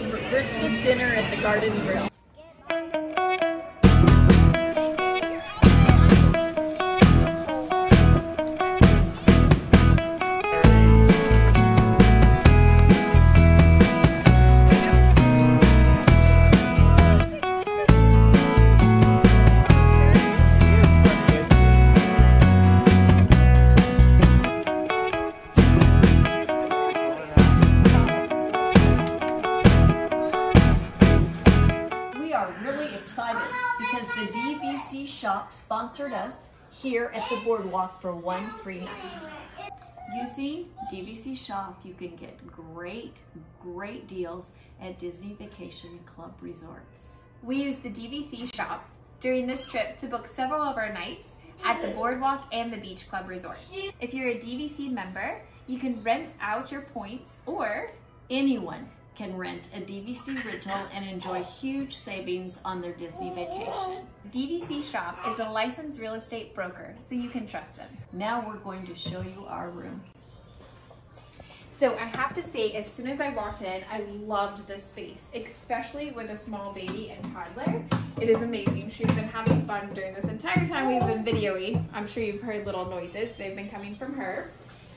for Christmas dinner at the Garden Grill. DVC shop sponsored us here at the boardwalk for one free night. You see, DVC shop, you can get great, great deals at Disney Vacation Club resorts. We used the DVC shop during this trip to book several of our nights at the Boardwalk and the Beach Club resorts. If you're a DVC member, you can rent out your points or Anyone can rent a DVC rental and enjoy huge savings on their Disney vacation. DVC Shop is a licensed real estate broker, so you can trust them. Now we're going to show you our room. So I have to say, as soon as I walked in, I loved this space, especially with a small baby and toddler. It is amazing. She's been having fun during this entire time we've been videoing. I'm sure you've heard little noises. They've been coming from her.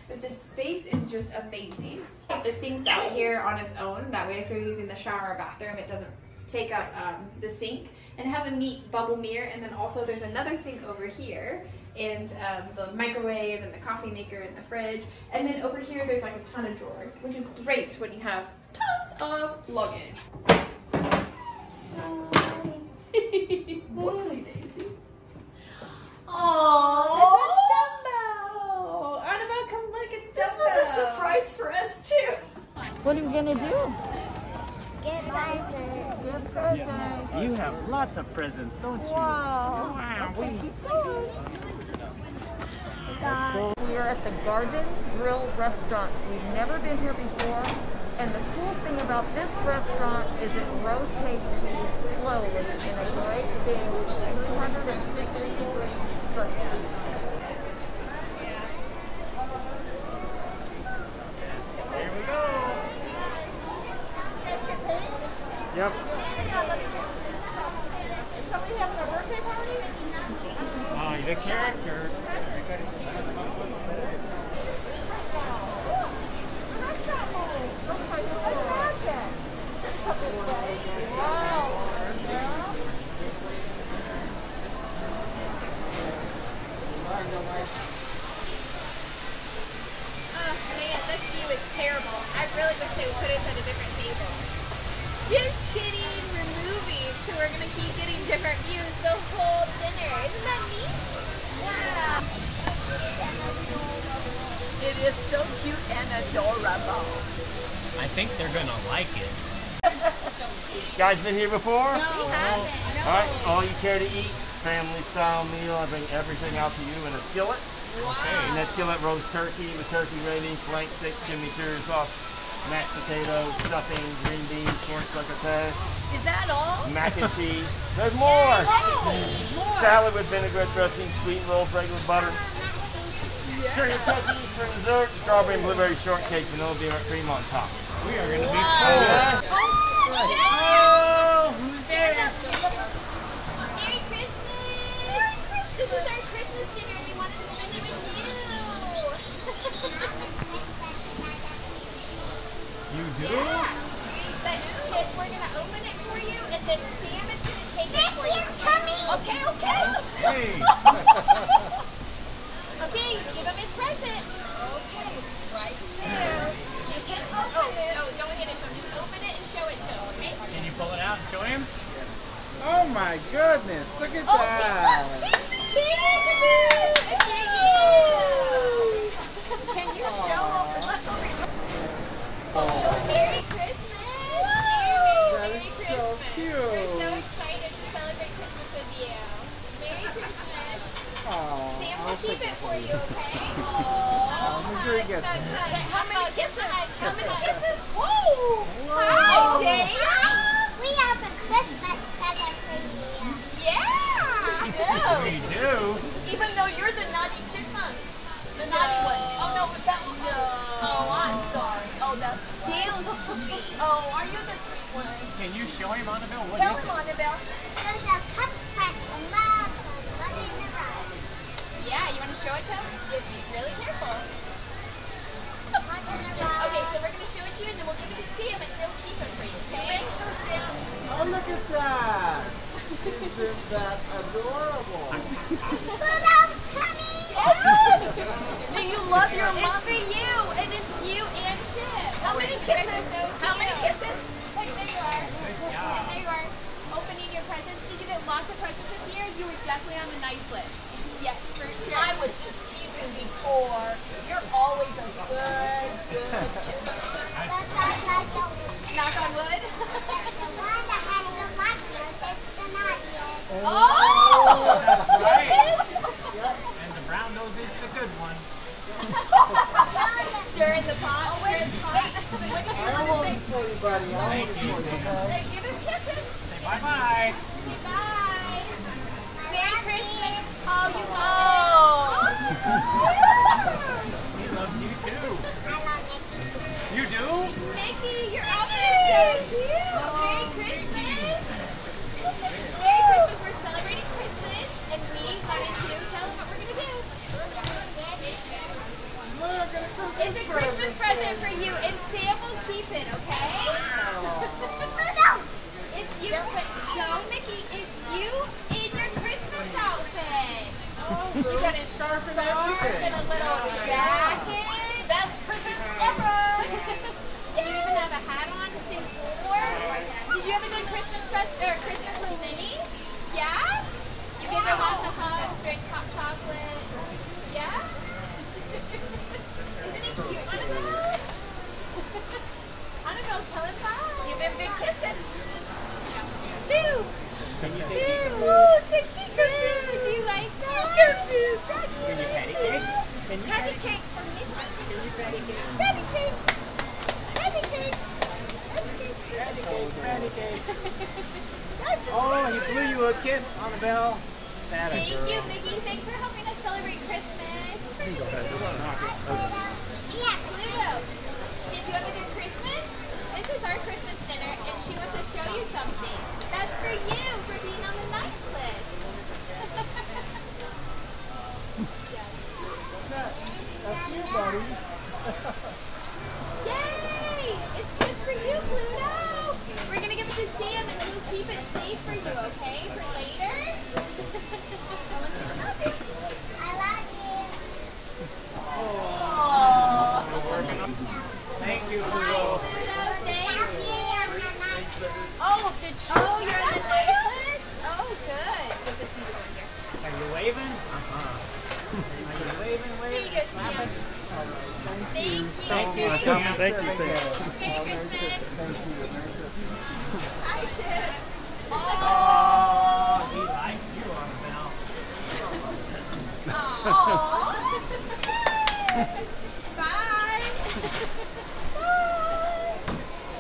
But this space is just amazing. The sink's out here on its own. That way if you're using the shower or bathroom, it doesn't take up um, the sink. And it has a neat bubble mirror. And then also there's another sink over here and um, the microwave and the coffee maker and the fridge. And then over here there's like a ton of drawers, which is great when you have tons of luggage. Whoopsie daisy. Aww! Dumbo! Annabelle, come look, it's This was a surprise for us too. What are we gonna do? Get presents. You have lots of presents, don't you? Wow. Wow. We, We are at the Garden Grill Restaurant. We've never been here before. And the cool thing about this restaurant is it rotates slowly in a great big 360 degree circle. here we go. Yep. Somebody having a birthday party? Oh, the character. Oh man, this view is terrible. I really wish they would put us at a different table. Just kidding, we're moving, so we're gonna keep getting different views the whole dinner. Isn't that neat? Yeah. It is so cute and adorable. I think they're gonna like it. Guys been here before? We haven't. All right, all you care to eat, family style meal. I bring everything out to you in a skillet. Okay. In that skillet, roast turkey with turkey gravy, flank steak, chimichurri sauce, mashed potatoes, stuffing, green beans, corn succotash, Is that all? mac and cheese. There's more. Salad with vinaigrette dressing, sweet rolls, regular butter. Sugar cookies for dessert, strawberry and blueberry shortcake, vanilla bean cream on top. We are gonna be full. Oh, who's there? Merry Christmas! This is our Christmas dinner and we wanted to spend it with you. You do? But Chip, we're gonna open it for you and then Sam is gonna take it for you. Okay, okay. Hey. Okay, give him his present. Okay, right there. You can oh, oh, don't hit it to him. Just open it and show it to him, okay? Can you pull it out and show him? Oh my goodness, look at Oh, that. Peekaboo! It's Can you show Merry Christmas! That Merry is so Christmas! cute. We're so excited to celebrate Christmas with you. Merry Christmas! Aw, Sam I'll keep it for you, okay? Oh, Oh, make sure he hug, gets hug, it. hug. How many kisses? How many kisses? Whoa! Hi, Dale! We have a Christmas present for you. Yeah! We do. Even though you're the naughty chipmunk. The naughty one. Oh no, was that one? No. Oh, I'm sorry. Oh, that's Dale's sweet. Oh, are you the sweet one? Can you show him, Annabelle? What Tell is him, it? Annabelle. There's a cupcake America running around. Yeah, you want to show it to him? You have to be really careful. Running around. Okay, so we're going to show it to you and then we'll give it to Sam and he'll keep it for you, okay? Make sure Sam. Oh, look at that. Isn't that adorable? Rudolph's coming! Do you love your mom? It's for you, and it's you and Chip. How many kisses? so How many kisses? Look, there you are. And there you are. Opening your presents. Did you get lots of presents this year? You were definitely on the nice list. Yes, for sure. I was just teasing before. You're always a good, good child. But that's like the, Knock on wood. the one that has the likeness. It's the Nadia. oh! Right. Chip And the brown nose is the good one. is Stir in the pot. Oh, Stir in the pot. I'm holding for you, buddy. I'm holding for you, okay? Hey, give him kisses. Say bye-bye. Say bye. Merry Christmas. Oh, you love Oh. He loves you too. I love it. You do? it. Mickey, your outfit is so cute. Merry Christmas. Merry Christmas. We're celebrating Christmas, and we wanted to tell them what we're going to do. Look at a Christmas It's a Christmas present for you, and Sam will keep it, okay? Rudolph! It's you, but show Mickey, it's you in your Christmas outfit. You got a scarf and a little jacket. Best present ever. you even have a hat on to stay warm. Did you have a good Christmas pres- or Christmas with Minnie? Yeah? You gave her lots of hugs, drank hot chocolate. Yeah? Isn't he cute, Annabelle? Annabelle, tell him bye. Give him big kisses. Sue! Can you say Sue! Oh, say Sue, do you like that? Can you patty cake? Can you Patty cake for Mickey. Can you patty cake? Patty cake. Patty cake. Patty cake, patty cake. Oh, he blew you a kiss, Annabelle. That a Thank you, Mickey. Thanks for helping us celebrate Christmas. Yeah. Pluto, did you have a good Christmas? This is our Christmas dinner, and she wants to show you something. That's for you for being on the nice list. That's you, buddy. Yay! It's just for you, Pluto. We're gonna give it to Sam, and we'll keep it safe for you, okay? For later. I love you. Oh. Thank you, Bye, Pluto. Pluto. Thank you. Oh, did she? Oh, you're on the nice list? Oh, good. Does this need to go in here? Are you waving? Uh-huh. Are you waving, Here waving? you go, Sam. Thank you. Thank you Merry for coming. Christmas. Thank you, Sam. Merry Christmas. Thank you. Hi, Chip. Oh, he likes you, Annabelle. Bye.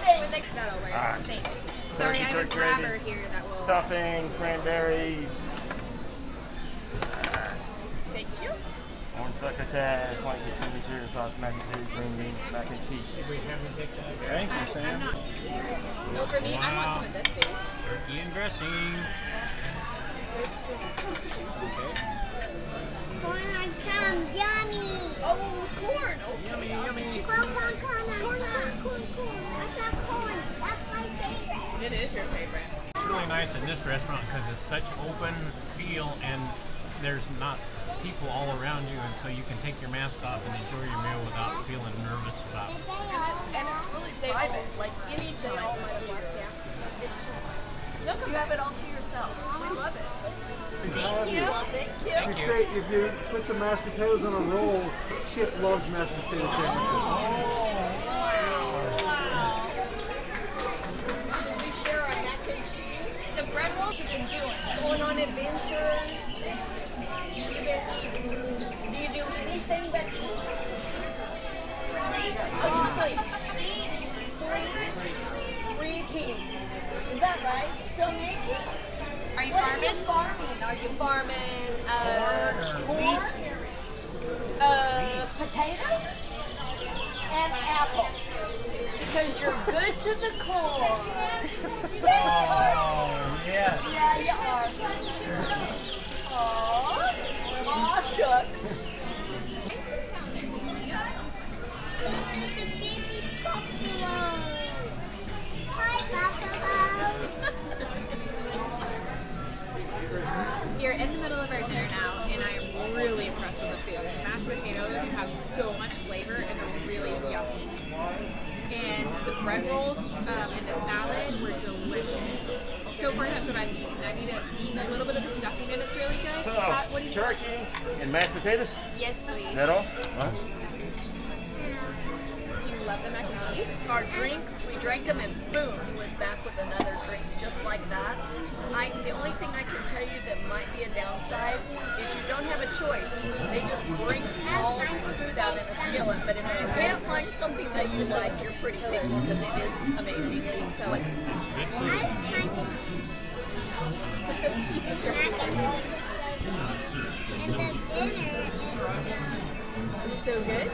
Thanks. Like, that'll work. Alright. Thanks. Sorry, I have a grabber here that will. Stuffing, cranberries, Thank you. orange succotash, white chimichurri sauce, mac and cheese, green beans, mac and cheese. Thank you, Sam. Oh, for me, I want some of this, baby. Turkey and dressing. Corn on come, yummy. Oh, corn. Oh, Yummy, yummy. Corn, corn, corn on come. Corn, corn. What's that corn? That's my favorite. It is your favorite. It's really nice in this restaurant because it's such open feel and there's not people all around you and so you can take your mask off and enjoy your meal without feeling nervous about it. they all? and it's really private. Like anytime here. It's just Look you have it all to yourself. We love it. Thank you. Well, thank you. Thank You you. say if you put some mashed potatoes on a roll, Chip loves mashed potato sandwiches. Oh, Should we share our mac and cheese? The bread roll. What you been doing? Going on adventures? You been eating? Do you do anything but eat? Sleep. Oh, you sleep. Eat, sleep, repeat. Is that right? So, Mickey, Are you what are you farming? farming? Are you farming uh, corn, uh, potatoes, and apples? because you're good to the core. Oh, yes. Yeah, you are. Aw, aw, shucks. It's a baby buffalo. Hi, buffalo. You're in the middle of our dinner now, and I am really impressed with the food. Mashed potatoes have so much flavor and they're really yummy. And the bread rolls um, and the salad were delicious. So far, that's what I've eaten. I've eaten, a little bit of the stuffing, turkey and mashed potatoes. Yes, please. Is that all? Huh? Mm, do you love the mac and cheese? Our drinks, we drank them and boom, he was back with another drink just like that. I, the only thing I can tell you that might be a downside is you don't have a choice. They just bring all this food out in a skillet. But if you can't find something that you like, you're pretty picky because it is amazing. So, It's And the dinner is So good.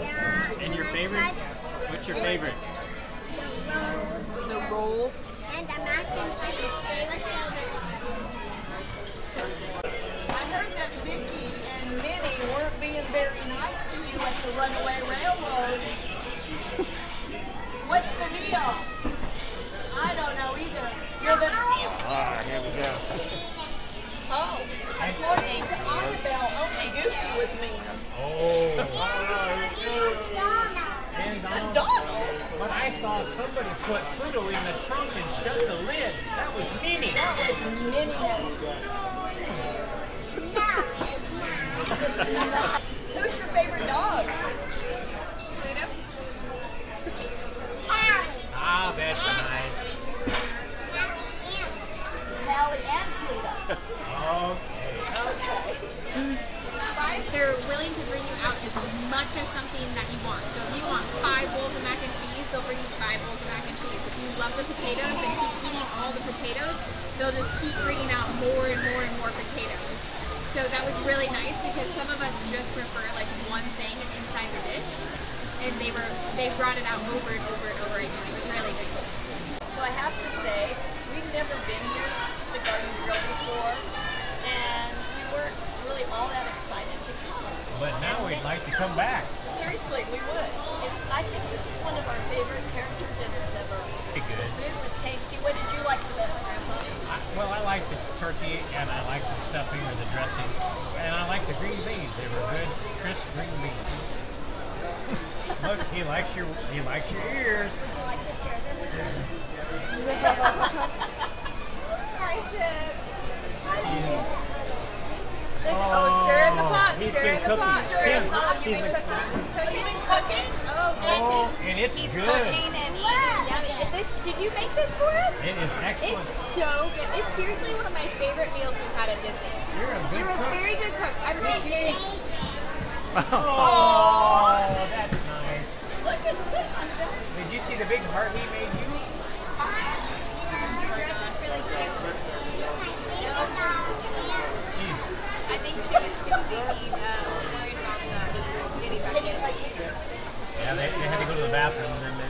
yeah. And your I favorite? What's your favorite? The rolls The rolls. and the mac and cheese. They were so good. I heard that Mickey and Minnie weren't being very nice to you at the Runaway Railroad. What's the deal? I don't know either. You're the Ah, here we go. Oh. Oh. Donald. Donald, But I saw somebody put Pluto in the trunk and shut the lid. That was Minnie. that was Minnie's. No. Who's your favorite dog? Pluto. Callie. Ah, that's nice. Callie and Pluto. Okay. Okay. They're willing to bring you out much as something that you want. So if you want five bowls of mac and cheese, they'll bring you five bowls of mac and cheese. If you love the potatoes and keep eating all the potatoes, they'll just keep bringing out more and more and more potatoes. So that was really nice because some of us just prefer like one thing inside the dish, and they were they brought it out over and over and over again. It was really nice. So I have to say, we've never been here to the Garden Grill before, and we weren't really all that excited to come. But now we'd like to come back. Seriously, we would. It's, I think this is one of our favorite character dinners ever. Pretty The good. food was tasty. What did you like the best, Grandpa? I, well, I like the turkey and I like the stuffing or the dressing. And I like the green beans. They were good, crisp green beans. Look, he likes your he likes your ears. Would you like to share them with us? Hi, Chip. This, oh, stir in the pot, he's stir in the cooking. pot, stir in the pot. You've been cooking? You been cooking? Oh, Oh, and it's He's good. cooking and eating. Yummy. If this, did you make this for us? It is excellent. It's so good. It's seriously one of my favorite meals we've had at Disney. You're a good You're a very good cook. I'm really Oh, that's nice. Look at that. Did you see the big heart he made you? Your dress is really cute. Jeez. I think she was too busy worried about the Can you Yeah, they, they had to go to the bathroom and then they,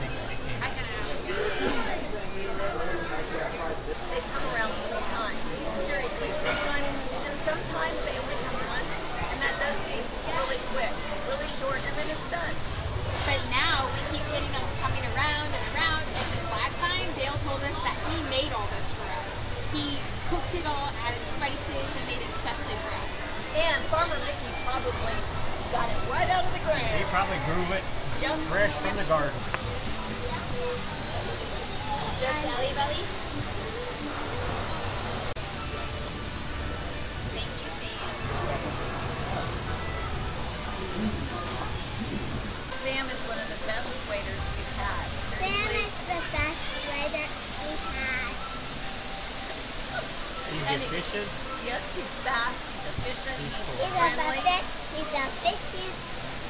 efficient. Yes, he's fast, he's efficient, He's he's a friendly. buffet. He's a fishy.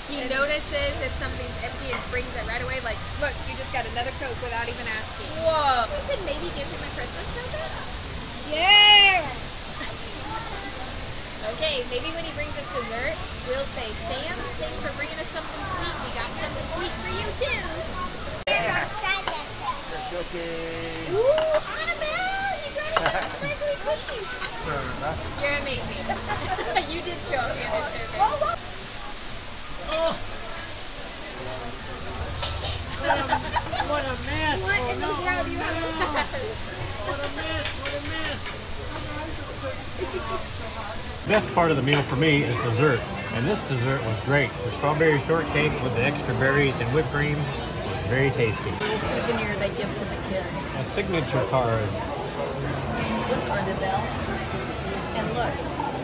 He notices if something's empty and brings it right away. Like, look, you just got another Coke without even asking. Whoa. We should maybe give him a Christmas present. Yeah. Okay, maybe when he brings us dessert, we'll say, Sam, thanks for bringing us something sweet. We got something sweet for you too. Yeah. Cookie. Ooh, Annabelle, you got it perfectly cookies. You're amazing. you did show up. You did so good. What a mess! What in the world you have? What a mess! What a mess! Best part of the meal for me is dessert, and this dessert was great. The strawberry shortcake with the extra berries and whipped cream was very tasty. Little souvenir they give to the kids. A signature card. Look, Annabelle. And look,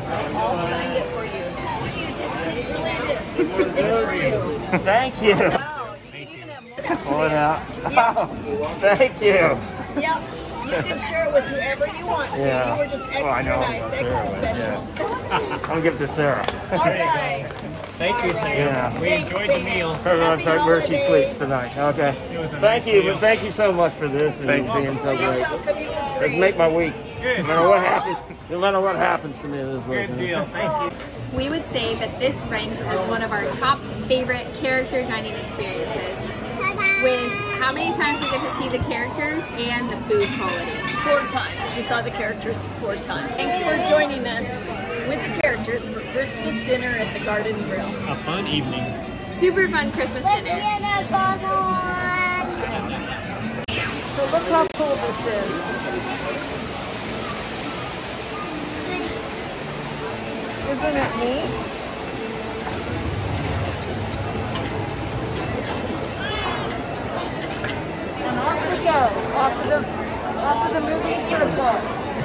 they all signed it for you. This is for you, Dick. It really is. It's for you. Thank you. Wow, you even have more. Pull it out. Oh, thank you. Yep. You can share it with whoever you want to. Yeah. You were just extra Oh, I know. nice, extra Sarah, special. I'll give it to Sarah. All right. Thank you, All right. Sam. Yeah. We Thanks, enjoyed the meal. Her on Happy where she sleeps tonight. Okay. It was a Thank nice you. meal. Thank you so much for this and being so You're great. welcome. You look Let's make my week. Good. No matter what happens, no matter what happens to me this week. Good deal. Thank you. We would say that this ranks as one of our top favorite character dining experiences. With how many times we get to see the characters and the food quality. Four times. We saw the characters four times. Thanks for joining us with the characters for Christmas dinner at the Garden Grill. A fun evening. Super fun Christmas Let's dinner. get a bubble. So look how cool this is. Isn't it neat? And off we go. Off to the off to the movie theater.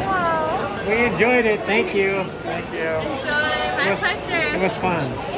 Wow. We enjoyed it. Thank you. Thank you. Enjoy. My It pleasure. was fun.